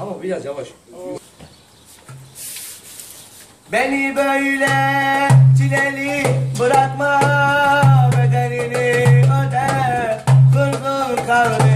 Ama biraz yavaş. Beni böyle çileli bırakma bedelini öde kırgın kalbim.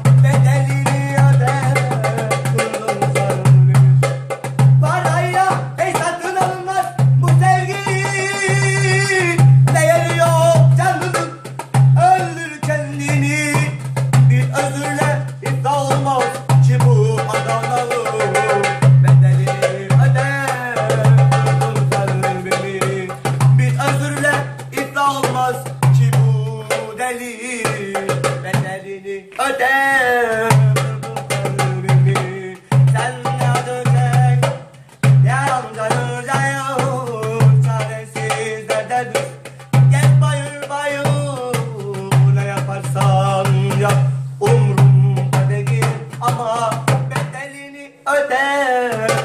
özürle iddia olmaz ki bu Adanalı. Bedelini öder Tutun kalbimi Bir özürle iddia olmaz ki bu deli Bedelini öder Çaresiz derdimiz أتى